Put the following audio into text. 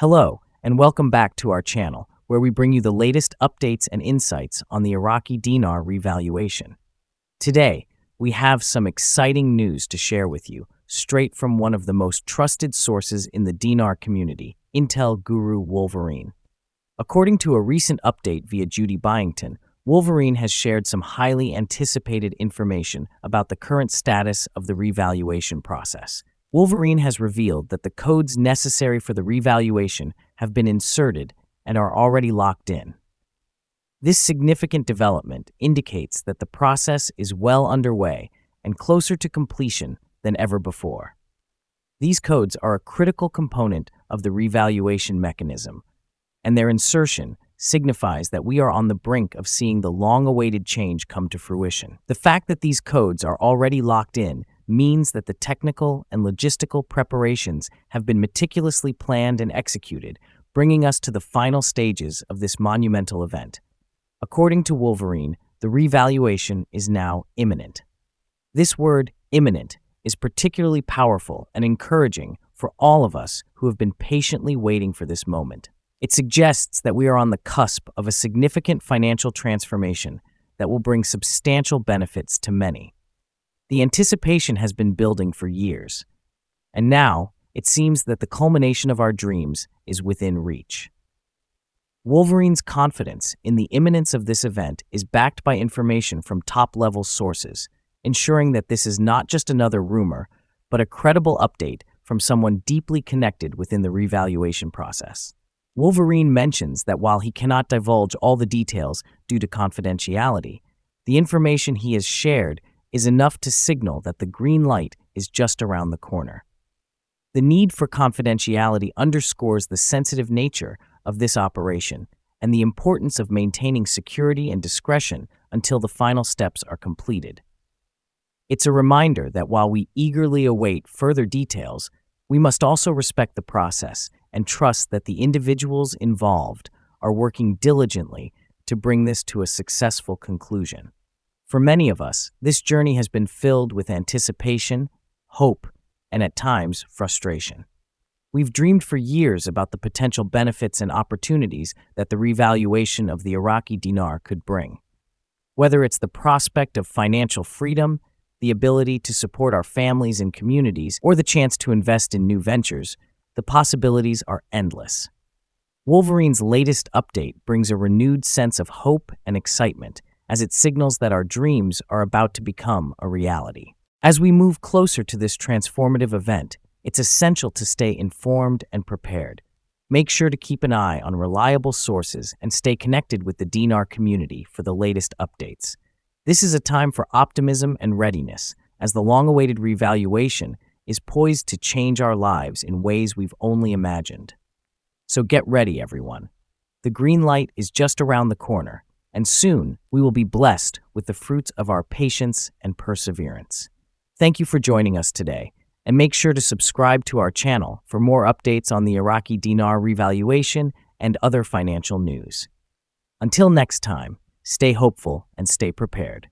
Hello, and welcome back to our channel, where we bring you the latest updates and insights on the Iraqi dinar revaluation. Today, we have some exciting news to share with you, straight from one of the most trusted sources in the dinar community, Intel Guru Wolverine. According to a recent update via Judy Byington, Wolverine has shared some highly anticipated information about the current status of the revaluation process. Wolverine has revealed that the codes necessary for the revaluation have been inserted and are already locked in. This significant development indicates that the process is well underway and closer to completion than ever before. These codes are a critical component of the revaluation mechanism, and their insertion signifies that we are on the brink of seeing the long awaited change come to fruition. The fact that these codes are already locked in means that the technical and logistical preparations have been meticulously planned and executed, bringing us to the final stages of this monumental event. According to Wolverine, the revaluation is now imminent. This word, imminent, is particularly powerful and encouraging for all of us who have been patiently waiting for this moment. It suggests that we are on the cusp of a significant financial transformation that will bring substantial benefits to many. The anticipation has been building for years, and now it seems that the culmination of our dreams is within reach. Wolverine's confidence in the imminence of this event is backed by information from top level sources, ensuring that this is not just another rumor, but a credible update from someone deeply connected within the revaluation process. Wolverine mentions that while he cannot divulge all the details due to confidentiality, the information he has shared is enough to signal that the green light is just around the corner. The need for confidentiality underscores the sensitive nature of this operation and the importance of maintaining security and discretion until the final steps are completed. It's a reminder that while we eagerly await further details, we must also respect the process and trust that the individuals involved are working diligently to bring this to a successful conclusion. For many of us, this journey has been filled with anticipation, hope, and at times frustration. We've dreamed for years about the potential benefits and opportunities that the revaluation of the Iraqi dinar could bring. Whether it's the prospect of financial freedom, the ability to support our families and communities, or the chance to invest in new ventures, the possibilities are endless. Wolverine's latest update brings a renewed sense of hope and excitement as it signals that our dreams are about to become a reality. As we move closer to this transformative event, it's essential to stay informed and prepared. Make sure to keep an eye on reliable sources and stay connected with the Dinar community for the latest updates. This is a time for optimism and readiness, as the long awaited revaluation is poised to change our lives in ways we've only imagined. So get ready, everyone. The green light is just around the corner, and soon we will be blessed with the fruits of our patience and perseverance. Thank you for joining us today, and make sure to subscribe to our channel for more updates on the Iraqi dinar revaluation and other financial news. Until next time, stay hopeful and stay prepared.